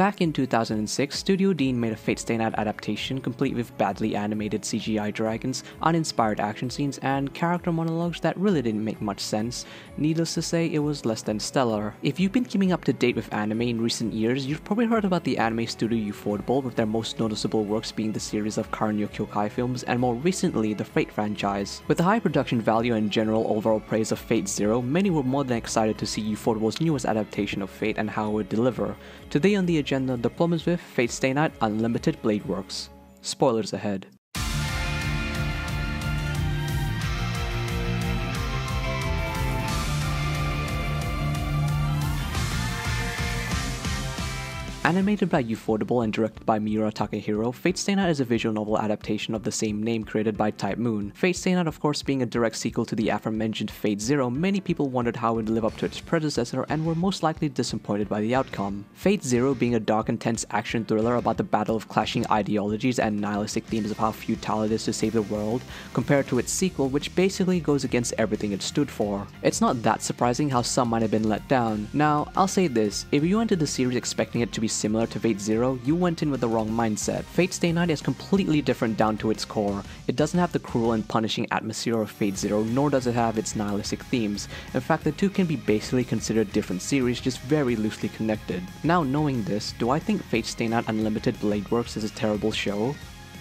Back in 2006, Studio Deen made a Fate Stay Night adaptation complete with badly animated CGI dragons, uninspired action scenes, and character monologues that really didn't make much sense. Needless to say, it was less than stellar. If you've been keeping up to date with anime in recent years, you've probably heard about the anime studio Ufotable, with their most noticeable works being the series of Kara no Kyokai films, and more recently, the Fate franchise. With the high production value and general overall praise of Fate Zero, many were more than excited to see Ufotable's newest adaptation of Fate and how it would deliver. Today on the the problems with Fate Stay Night Unlimited Blade Works. Spoilers ahead. Animated by Ufotable and directed by Miura Takahiro, Fate Stay Night is a visual novel adaptation of the same name created by Type Moon. Fate Stay Night, of course, being a direct sequel to the aforementioned Fate Zero, many people wondered how it would live up to its predecessor and were most likely disappointed by the outcome. Fate Zero being a dark and action thriller about the battle of clashing ideologies and nihilistic themes of how futile it is to save the world, compared to its sequel, which basically goes against everything it stood for. It's not that surprising how some might have been let down. Now, I'll say this, if you entered the series expecting it to be similar to Fate Zero, you went in with the wrong mindset. Fate Stay Night is completely different down to its core. It doesn't have the cruel and punishing atmosphere of Fate Zero, nor does it have its nihilistic themes. In fact, the two can be basically considered different series, just very loosely connected. Now knowing this, do I think Fate Stay Night Unlimited Blade Works is a terrible show?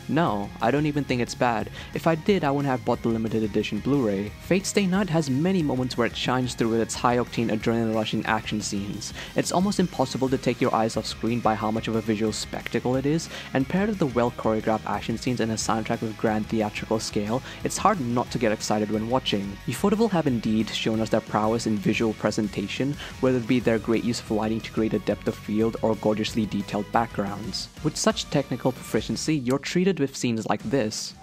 No, I don't even think it's bad. If I did, I wouldn't have bought the limited edition Blu-ray. Fate Stay Night has many moments where it shines through with its high-octane adrenaline rushing action scenes. It's almost impossible to take your eyes off screen by how much of a visual spectacle it is, and paired with the well-choreographed action scenes and a soundtrack with grand theatrical scale, it's hard not to get excited when watching. Ufotable have indeed shown us their prowess in visual presentation, whether it be their great use of lighting to create a depth of field or gorgeously detailed backgrounds. With such technical proficiency, you're treated with scenes like this.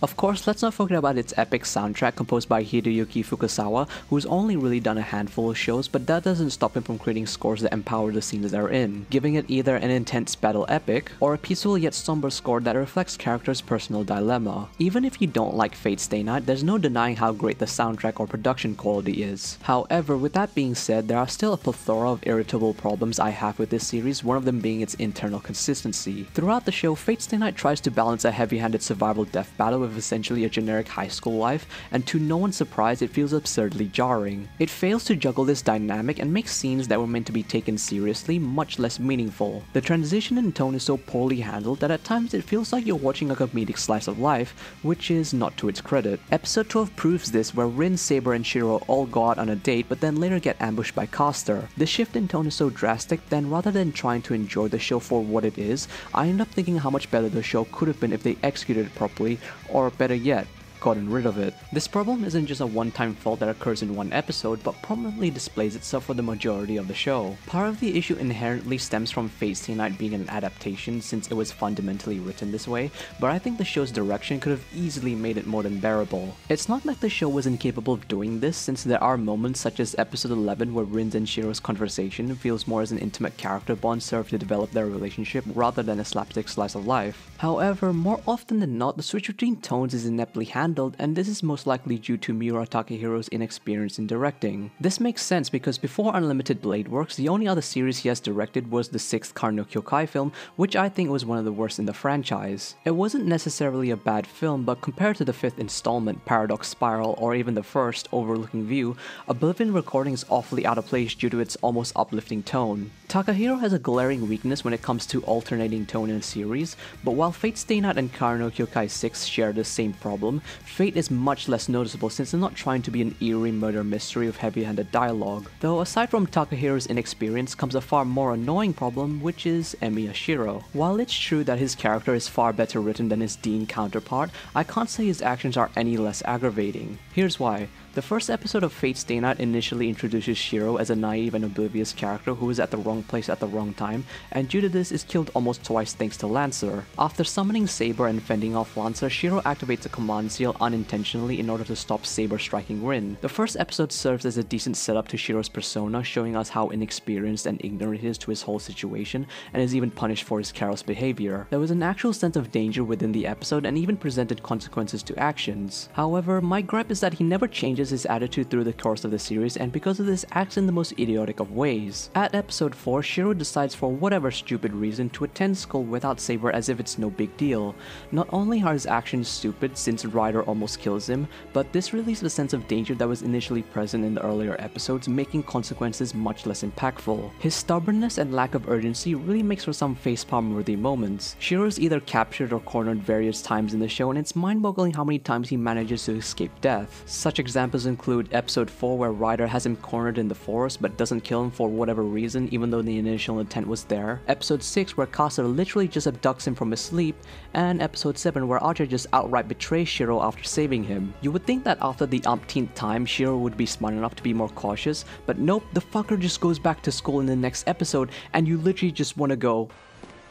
Of course, let's not forget about its epic soundtrack composed by Hideyuki Fukasawa, who's only really done a handful of shows, but that doesn't stop him from creating scores that empower the scenes they're in, giving it either an intense battle epic, or a peaceful yet somber score that reflects characters' personal dilemma. Even if you don't like Fate Stay Night, there's no denying how great the soundtrack or production quality is. However, with that being said, there are still a plethora of irritable problems I have with this series, one of them being its internal consistency. Throughout the show, Fate Stay Night tries to balance a heavy-handed survival death battle essentially a generic high school life, and to no one's surprise, it feels absurdly jarring. It fails to juggle this dynamic and makes scenes that were meant to be taken seriously much less meaningful. The transition in tone is so poorly handled that at times it feels like you're watching a comedic slice of life, which is not to its credit. Episode 12 proves this where Rin, Saber, and Shiro all go out on a date but then later get ambushed by Caster. The shift in tone is so drastic that rather than trying to enjoy the show for what it is, I end up thinking how much better the show could have been if they executed it properly, or better yet, gotten rid of it. This problem isn't just a one-time fault that occurs in one episode, but prominently displays itself for the majority of the show. Part of the issue inherently stems from Fate Stay Night being an adaptation since it was fundamentally written this way, but I think the show's direction could have easily made it more than bearable. It's not like the show was incapable of doing this since there are moments such as episode 11 where Rin's and Shiro's conversation feels more as an intimate character bond served to develop their relationship rather than a slapstick slice of life. However, more often than not, the switch between tones is ineptly handled, and this is most likely due to Miura Takahiro's inexperience in directing. This makes sense because before Unlimited Blade Works, the only other series he has directed was the sixth Kara no Kyokai film, which I think was one of the worst in the franchise. It wasn't necessarily a bad film, but compared to the fifth installment, Paradox Spiral, or even the first, Overlooking View, Oblivion Recording is awfully out of place due to its almost uplifting tone. Takahiro has a glaring weakness when it comes to alternating tone in a series, but while Fate Stay Night and Kara no Kyokai 6 share the same problem, Fate is much less noticeable since they're not trying to be an eerie murder mystery with heavy-handed dialogue. Though aside from Takahiro's inexperience comes a far more annoying problem, which is Emiya Shiro. While it's true that his character is far better written than his Deen counterpart, I can't say his actions are any less aggravating. Here's why. The first episode of Fate Stay Night initially introduces Shiro as a naive and oblivious character who is at the wrong place at the wrong time, and due to this is killed almost twice thanks to Lancer. After summoning Saber and fending off Lancer, Shiro activates a command seal unintentionally in order to stop Saber striking Rin. The first episode serves as a decent setup to Shiro's persona, showing us how inexperienced and ignorant he is to his whole situation, and is even punished for his careless behavior. There was an actual sense of danger within the episode and even presented consequences to actions. However, my gripe is that he never changes his attitude through the course of the series and because of this acts in the most idiotic of ways. At episode 4, Shiro decides for whatever stupid reason to attend school without Saber as if it's no big deal. Not only are his actions stupid since Rider almost kills him, but this releases the sense of danger that was initially present in the earlier episodes, making consequences much less impactful. His stubbornness and lack of urgency really makes for some facepalm worthy moments. Shiro is either captured or cornered various times in the show and it's mind-boggling how many times he manages to escape death. Such examples include episode 4 where Rider has him cornered in the forest but doesn't kill him for whatever reason even though the initial intent was there, episode 6 where Caster literally just abducts him from his sleep, and episode 7 where Archer just outright betrays Shiro after saving him. You would think that after the umpteenth time Shiro would be smart enough to be more cautious, but nope, the fucker just goes back to school in the next episode and you literally just wanna go,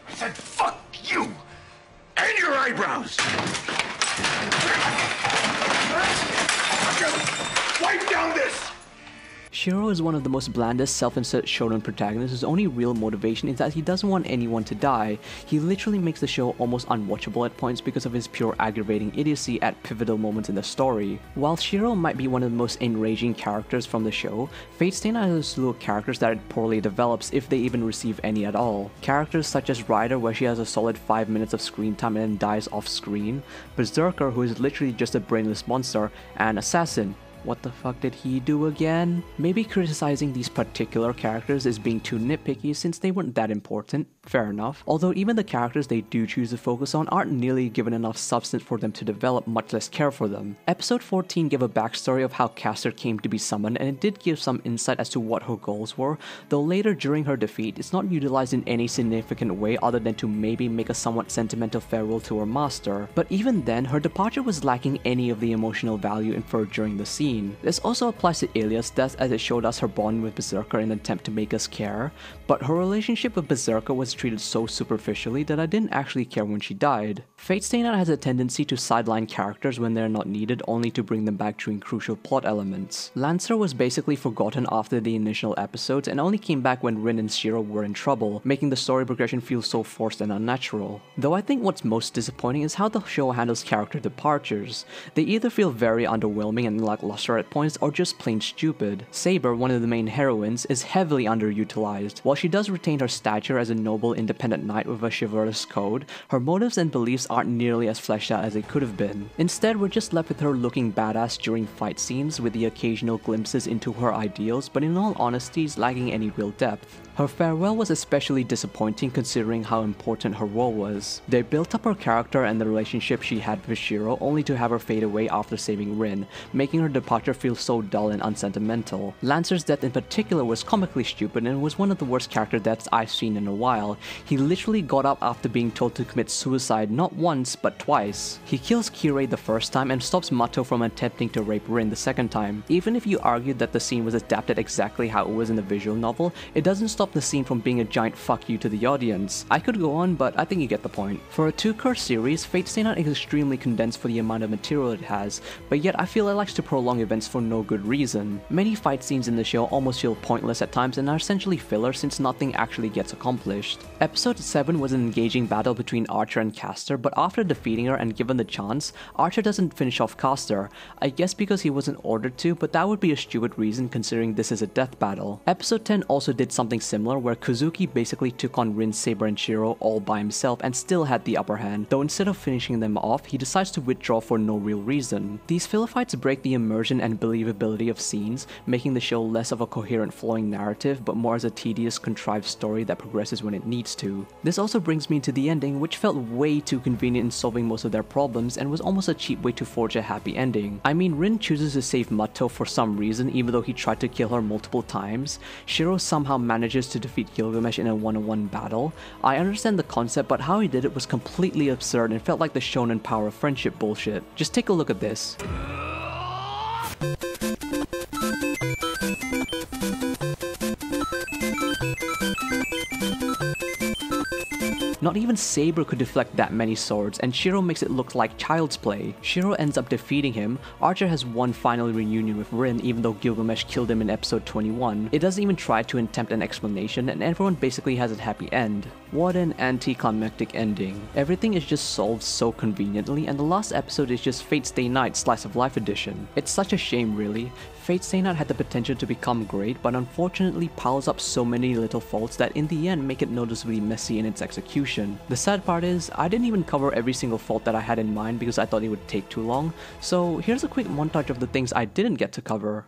I said fuck you! And your eyebrows! Down this! Shiro is one of the most blandest self-insert shonen protagonists whose only real motivation is that he doesn't want anyone to die. He literally makes the show almost unwatchable at points because of his pure aggravating idiocy at pivotal moments in the story. While Shiro might be one of the most enraging characters from the show, Fate Stay has a slew of characters that it poorly develops if they even receive any at all. Characters such as Rider where she has a solid 5 minutes of screen time and then dies off screen, Berserker who is literally just a brainless monster, and Assassin what the fuck did he do again? Maybe criticizing these particular characters is being too nitpicky since they weren't that important, fair enough. Although even the characters they do choose to focus on aren't nearly given enough substance for them to develop, much less care for them. Episode 14 gave a backstory of how Caster came to be summoned and it did give some insight as to what her goals were, though later during her defeat it's not utilized in any significant way other than to maybe make a somewhat sentimental farewell to her master. But even then, her departure was lacking any of the emotional value inferred during the scene This also applies to Illya's death as it showed us her bond with Berserker in an attempt to make us care, but her relationship with Berserker was treated so superficially that I didn't actually care when she died. Fate Stay Night has a tendency to sideline characters when they're not needed only to bring them back during crucial plot elements. Lancer was basically forgotten after the initial episodes and only came back when Rin and Shiro were in trouble, making the story progression feel so forced and unnatural. Though I think what's most disappointing is how the show handles character departures. They either feel very underwhelming and lackluster at points or just plain stupid. Saber, one of the main heroines, is heavily underutilized. While she does retain her stature as a noble independent knight with a chivalrous code, her motives and beliefs aren't nearly as fleshed out as they could have been. Instead, we're just left with her looking badass during fight scenes with the occasional glimpses into her ideals, but in all honesty is lacking any real depth. Her farewell was especially disappointing considering how important her role was. They built up her character and the relationship she had with Shiro only to have her fade away after saving Rin, making her departure feel so dull and unsentimental. Lancer's death in particular was comically stupid and was one of the worst character deaths I've seen in a while. He literally got up after being told to commit suicide not once but twice. He kills Kirei the first time and stops Mato from attempting to rape Rin the second time. Even if you argued that the scene was adapted exactly how it was in the visual novel, it doesn't stop stop the scene from being a giant fuck you to the audience. I could go on, but I think you get the point. For a two-cour series, Fate Stay Night is extremely condensed for the amount of material it has, but yet I feel it likes to prolong events for no good reason. Many fight scenes in the show almost feel pointless at times and are essentially filler since nothing actually gets accomplished. Episode 7 was an engaging battle between Archer and Caster, but after defeating her and given the chance, Archer doesn't finish off Caster. I guess because he wasn't ordered to, but that would be a stupid reason considering this is a death battle. Episode 10 also did something similar similar where Kozuki basically took on Rin, Saber, and Shiro all by himself and still had the upper hand, though instead of finishing them off, he decides to withdraw for no real reason. These filler fights break the immersion and believability of scenes, making the show less of a coherent flowing narrative but more as a tedious contrived story that progresses when it needs to. This also brings me to the ending which felt way too convenient in solving most of their problems and was almost a cheap way to forge a happy ending. I mean Rin chooses to save Mato for some reason even though he tried to kill her multiple times, Shiro somehow manages to defeat Gilgamesh in a one-on-one battle. I understand the concept, but how he did it was completely absurd and felt like the shonen power of friendship bullshit. Just take a look at this. Not even Saber could deflect that many swords, and Shiro makes it look like child's play. Shiro ends up defeating him, Archer has one final reunion with Rin even though Gilgamesh killed him in episode 21. It doesn't even try to attempt an explanation, and everyone basically has a happy end. What an anticlimactic ending. Everything is just solved so conveniently, and the last episode is just Fate Stay Night Slice of Life edition. It's such a shame really. Fate Stay Night had the potential to become great, but unfortunately piles up so many little faults that in the end make it noticeably messy in its execution. The sad part is, I didn't even cover every single fault that I had in mind because I thought it would take too long, so here's a quick montage of the things I didn't get to cover.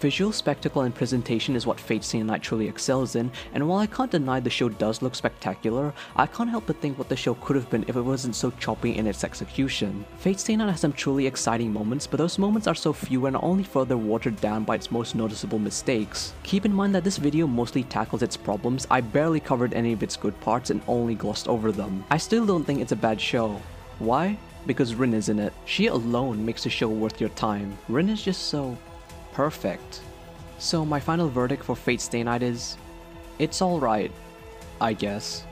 Visual spectacle and presentation is what Fate Stay Night truly excels in, and while I can't deny the show does look spectacular, I can't help but think what the show could have been if it wasn't so choppy in its execution. Fate Stay Night has some truly exciting moments, but those moments are so few and are only further watered down by its most noticeable mistakes. Keep in mind that this video mostly tackles its problems, I barely covered any of its good parts and only glossed over them. I still don't think it's a bad show. Why? Because Rin is in it. She alone makes the show worth your time. Rin is just so perfect. So my final verdict for Fate Stay Night is, it's alright, I guess.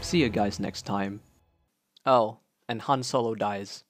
See you guys next time. Oh, and Han Solo dies.